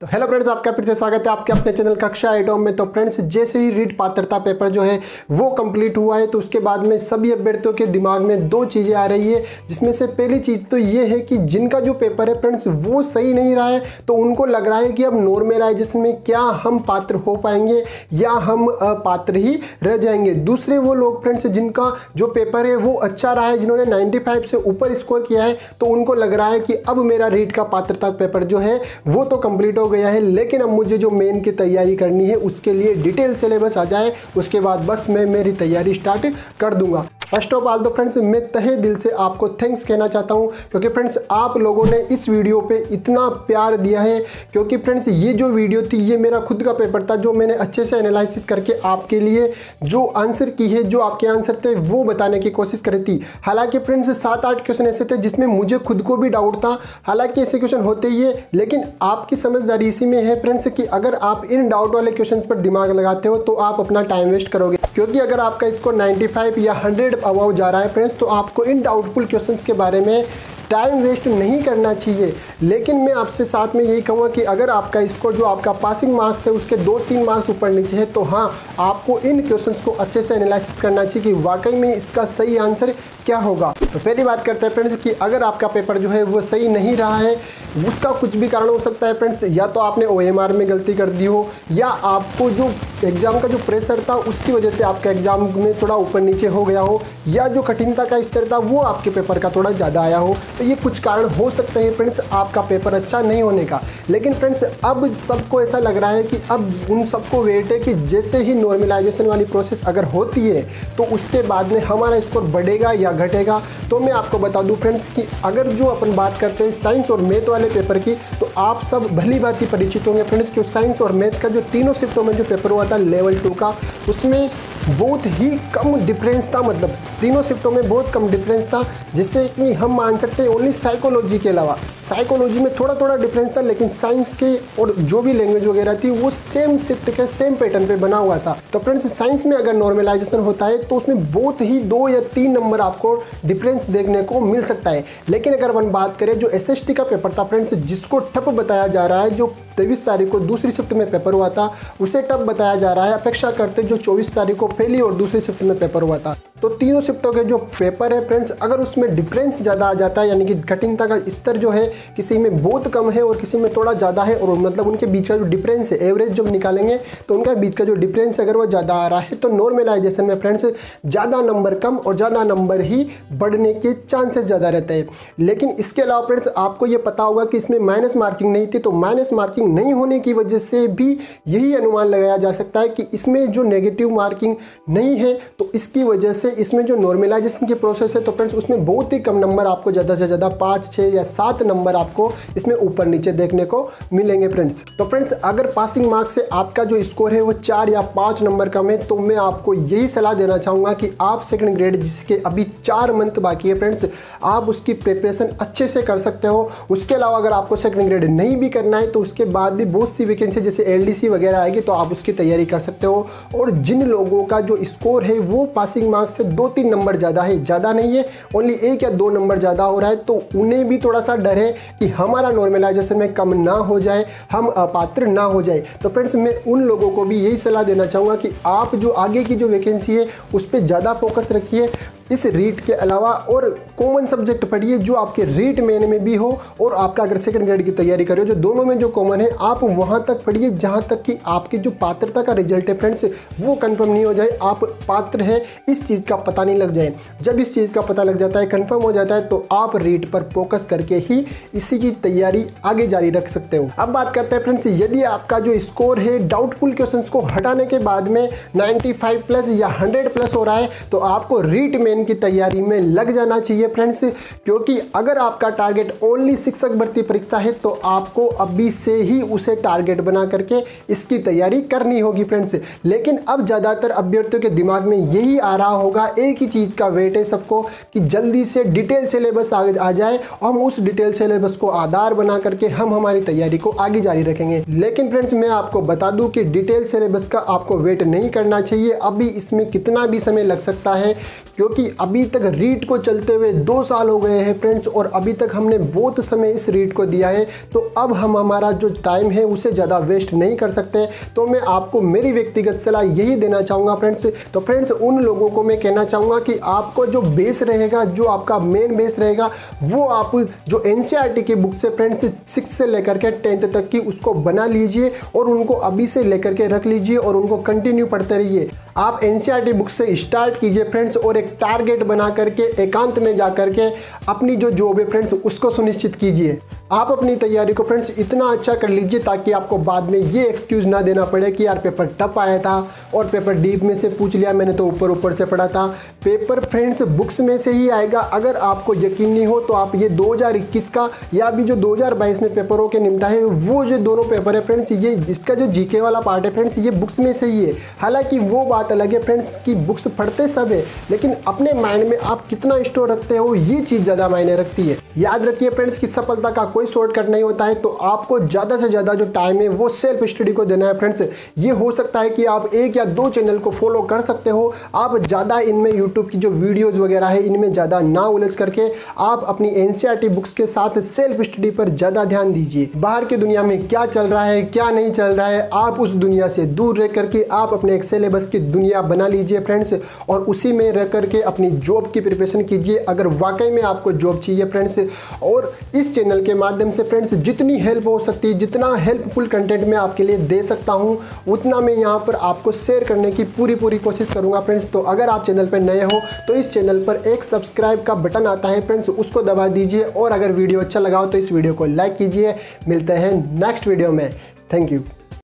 तो hello friends, आपका फिर से स्वागत है आपके अपने चैनल कक्षा एटॉम में। तो फ्रेंड्स, जैसे ही रीड पात्रता पेपर जो है, वो कंप्लीट हुआ है तो उसके बाद में सभी अभ्यर्थियों के दिमाग में दो चीज़ें आ रही है। जिसमें से पहली चीज़ तो ये है कि जिनका जो पेपर है फ्रेंड्स, वो सही नहीं रहा है तो उनको लग रहा है कि अब नॉर्मलाइजेशन में क्या हम पात्र हो पाएँगे या हम पात्र ही रह जाएँगे। दूसरे वो लोग फ्रेंड्स, जिनका जो पेपर है, वो अच्छा रहा है, जिन्होंने नाइन्टी से ऊपर स्कोर किया है तो उनको लग रहा है कि अब मेरा रीड का पात्रता पेपर जो है, वो तो कंप्लीट हो गया है, लेकिन अब मुझे जो मेन की तैयारी करनी है, उसके लिए डिटेल सिलेबस आ जाए, उसके बाद बस मैं मेरी तैयारी स्टार्ट कर दूँगा। फ़र्स्ट ऑफ़ ऑल तो फ्रेंड्स, मैं तहे दिल से आपको थैंक्स कहना चाहता हूँ, क्योंकि फ्रेंड्स, आप लोगों ने इस वीडियो पे इतना प्यार दिया है, क्योंकि फ्रेंड्स, ये जो वीडियो थी, ये मेरा खुद का पेपर था, जो मैंने अच्छे से एनालिसिस करके आपके लिए, जो आंसर की है, जो आपके आंसर थे, वो बताने की कोशिश करी थी। हालाँकि फ्रेंड्स सात आठ क्वेश्चन ऐसे थे, जिसमें मुझे खुद को भी डाउट था। हालाँकि ऐसे क्वेश्चन होते ही है, लेकिन आपकी समझदारी इसी में है फ्रेंड्स, कि अगर आप इन डाउट वाले क्वेश्चन पर दिमाग लगाते हो तो आप अपना टाइम वेस्ट करोगे। क्योंकि अगर आपका इसको 95 या 100 अबाउ जा रहा है फ्रेंड्स तो आपको इन डाउटफुल क्वेश्चन के बारे में टाइम वेस्ट नहीं करना चाहिए। लेकिन मैं आपसे साथ में यही कहूँगा कि अगर आपका स्कोर जो आपका पासिंग मार्क्स है, उसके दो तीन मार्क्स ऊपर नीचे है तो हाँ आपको इन क्वेश्चंस को अच्छे से एनालिसिस करना चाहिए कि वाकई में इसका सही आंसर क्या होगा? तो पहली बात करते हैं फ्रेंड्स कि अगर आपका पेपर जो है वो सही नहीं रहा है, उसका कुछ भी कारण हो सकता है फ्रेंड्स, या तो आपने ओएमआर में गलती कर दी हो, या आपको जो एग्ज़ाम का जो प्रेशर था, उसकी वजह से आपका एग्ज़ाम में थोड़ा ऊपर नीचे हो गया हो, या जो कठिनता का स्तर था, वो आपके पेपर का थोड़ा ज़्यादा आया हो तो ये कुछ कारण हो सकते हैं फ्रेंड्स, आपका पेपर अच्छा नहीं होने का। लेकिन फ्रेंड्स, अब सबको ऐसा लग रहा है कि अब उन सबको वेट है कि जैसे ही नॉर्मलाइजेशन वाली प्रोसेस अगर होती है तो उसके बाद में हमारा स्कोर बढ़ेगा या घटेगा। तो मैं आपको बता दूँ फ्रेंड्स कि अगर जो अपन बात करते हैं साइंस और मैथ वाले पेपर की तो आप सब भली बात ही परिचित होंगे फ्रेंड्स कि साइंस और मैथ का जो तीनों शिफ्टों में जो पेपर हुआ था लेवल टू का, उसमें बहुत ही कम डिफरेंस था मतलब तीनों शिफ्टों में बहुत कम डिफरेंस था, जिससे कि हम मान सकते हैं ओनली साइकोलॉजी के अलावा। साइकोलॉजी में थोड़ा थोड़ा डिफरेंस था, लेकिन साइंस के और जो भी लैंग्वेज वगैरह थी, वो सेम शिफ्ट के सेम पैटर्न पे बना हुआ था। तो फ्रेंड्स साइंस में अगर नॉर्मलाइजेशन होता है तो उसमें बहुत ही दो या तीन नंबर आपको डिफरेंस देखने को मिल सकता है। लेकिन अगर अपन बात करें, जो एस का पेपर था फ्रेंड्स जिसको ठप बताया जा रहा है, जो तेईस तारीख को दूसरी शिफ्ट में पेपर हुआ था। उसे टब बताया जा रहा है। अपेक्षा करते जो चौबीस तारीख को पहली और दूसरी शिफ्ट में पेपर हुआ था। तो तीनों शिफ्टों के जो पेपर है फ्रेंड्स अगर उसमें डिफरेंस ज़्यादा आ जाता है, यानी कि कठिनता का स्तर जो है किसी में बहुत कम है और किसी में थोड़ा ज़्यादा है और मतलब उनके बीच का जो डिफरेंस है एवरेज जब निकालेंगे तो उनका बीच का जो डिफरेंस अगर वो ज़्यादा आ रहा है तो नॉर्मलाइजेशन में फ्रेंड्स ज़्यादा नंबर कम और ज़्यादा नंबर ही बढ़ने के चांसेस ज़्यादा रहते हैं। लेकिन इसके अलावा फ्रेंड्स आपको ये पता होगा कि इसमें माइनस मार्किंग नहीं थी तो माइनस मार्किंग नहीं होने की वजह से भी यही अनुमान लगाया जा सकता है कि इसमें जो नेगेटिव मार्किंग नहीं है तो इसकी वजह से इसमें जो नॉर्मलाइजेशन की प्रोसेस है तो फ्रेंड्स उसमें बहुत ही कम नंबर आपको ज़्यादा से ज़्यादा पाँच छः या सात नंबर आपको इसमें ऊपर नीचे देखने को मिलेंगे फ्रेंड्स तो फ्रेंड्स अगर पासिंग मार्क्स से आपका जो स्कोर है, वो चार या पाँच नंबर कम है तो मैं आपको यही सलाह देना चाहूँगा कि आप सेकेंड ग्रेड जिसके अभी चार मंथ बाकी है फ्रेंड्स आप उसकी प्रिपरेशन अच्छे से कर सकते हो. उसके अलावा अगर आपको सेकेंड ग्रेड नहीं भी करना है तो उसके बाद भी बहुत सी वैकेंसी जैसे एल वगैरह आएगी तो आप उसकी तैयारी कर सकते हो. और जिन लोगों का जो स्कोर है, वो पासिंग मार्क्स से दो तीन नंबर ज़्यादा है, ज़्यादा नहीं है ओनली एक या दो नंबर ज़्यादा हो रहा है तो उन्हें भी थोड़ा सा डर है कि हमारा नॉर्मलाइजेशन में कम ना हो जाए, हम अपात्र ना हो जाए। तो फ्रेंड्स मैं उन लोगों को भी यही सलाह देना चाहूँगा कि आप जो आगे की जो वैकेंसी है, उस पर ज़्यादा फोकस रखिए। इस रीट के अलावा और कॉमन सब्जेक्ट पढ़िए जो आपके रीट मेन में भी हो और आपका अगर सेकंड ग्रेड की तैयारी कर रहे हो, जो दोनों में जो कॉमन है, आप वहाँ तक पढ़िए जहाँ तक कि आपकी जो पात्रता का रिज़ल्ट है फ्रेंड्स वो कन्फर्म नहीं हो जाए। आप पात्र है, इस चीज़ का पता नहीं लग जाए। जब इस चीज़ का पता लग जाता है कन्फर्म हो जाता है तो आप रीट पर फोकस करके ही इसी की तैयारी आगे जारी रख सकते हो। अब बात करते हैं फ्रेंड्स यदि आपका जो स्कोर है डाउटफुल क्वेश्चन को हटाने के बाद में नाइन्टी प्लस या हंड्रेड प्लस हो रहा है तो आपको रीट मेन की तैयारी में लग जाना चाहिए फ्रेंड्स क्योंकि अगर आपका टारगेट ओनली शिक्षक भर्ती परीक्षा है तो आपको अभी से ही उसे टारगेट बना करके इसकी तैयारी करनी होगी फ्रेंड्स लेकिन अब ज़्यादातर अभ्यर्थियों के दिमाग में यही आ रहा होगा, एक ही चीज़ का वेट है सबको, कि जल्दी से डिटेल सिलेबस आ जाए और हम उस डिटेल सिलेबस को आधार बना करके हम हमारी तैयारी को आगे जारी रखेंगे. लेकिन फ्रेंड्स मैं आपको बता दूँ कि डिटेल सिलेबस का आपको वेट नहीं करना चाहिए. अभी इसमें कितना भी समय लग सकता है क्योंकि अभी तक रीट को चलते हुए दो साल हो गए हैं फ्रेंड्स, और अभी तक हमने बहुत समय इस रीट को दिया है। तो अब हम हमारा जो टाइम है, उसे ज़्यादा वेस्ट नहीं कर सकते। तो मैं आपको मेरी व्यक्तिगत सलाह यही देना चाहूँगा फ्रेंड्स। तो फ्रेंड्स, उन लोगों को मैं कहना चाहूँगा कि आपको जो बेस रहेगा, जो आपका मेन बेस रहेगा, वो आप जो एन e की बुक से फ्रेंड्स सिक्स से लेकर के टेंथ तक की उसको बना लीजिए, और उनको अभी से लेकर के रख लीजिए, और उनको कंटिन्यू पढ़ते रहिए। आप एन बुक से स्टार्ट कीजिए फ्रेंड्स, और एक टारगेट बना करके एकांत में जा करके अपनी जो जॉब है फ्रेंड्स उसको सुनिश्चित कीजिए। आप अपनी तैयारी को फ्रेंड्स इतना अच्छा कर लीजिए ताकि आपको बाद में ये एक्सक्यूज़ ना देना पड़े कि यार पेपर टफ आया था और पेपर डीप में से पूछ लिया मैंने तो ऊपर ऊपर से पढ़ा था। पेपर फ्रेंड्स बुक्स में से ही आएगा। अगर आपको यकीन नहीं हो तो आप ये 2021 का या अभी जो 2022 में पेपरों के निपटा है, वो जो दोनों पेपर है फ्रेंड्स ये इसका जो जीके वाला पार्ट है फ्रेंड्स ये बुक्स में से ही है। हालाँकि वो बात अलग है फ्रेंड्स की बुक्स पढ़ते सब है, लेकिन अपने माइंड में आप कितना स्टोर रखते हो, ये चीज़ ज़्यादा मायने रखती है। याद रखिए फ्रेंड्स की सफलता का कोई शॉर्टकट नहीं होता है तो आपको ज़्यादा से ज़्यादा जो टाइम है, वो सेल्फ स्टडी को देना है फ्रेंड्स ये हो सकता है कि आप एक या दो चैनल को फॉलो कर सकते हो। आप ज़्यादा इनमें यूट्यूब की जो वीडियोज़ वगैरह है, इनमें ज़्यादा ना उलझ करके आप अपनी एन बुक्स के साथ सेल्फ स्टडी पर ज़्यादा ध्यान दीजिए। बाहर की दुनिया में क्या चल रहा है, क्या नहीं चल रहा है, आप उस दुनिया से दूर रह करके आप अपने एक सिलेबस की दुनिया बना लीजिए फ्रेंड्स और उसी में रह करके अपनी जॉब की प्रिपरेशन कीजिए। अगर वाकई में आपको जॉब चाहिए फ्रेंड्स और इस चैनल के माध्यम से फ्रेंड्स जितनी हेल्प हो सकती है जितना हेल्पफुल कंटेंट मैं आपके लिए दे सकता हूँ, उतना मैं यहाँ पर आपको शेयर करने की पूरी पूरी कोशिश करूँगा फ्रेंड्स तो अगर आप चैनल पर नए हो तो इस चैनल पर एक सब्सक्राइब का बटन आता है फ्रेंड्स उसको दबा दीजिए और अगर वीडियो अच्छा लगा हो तो इस वीडियो को लाइक कीजिए। मिलते हैं नेक्स्ट वीडियो में। Thank you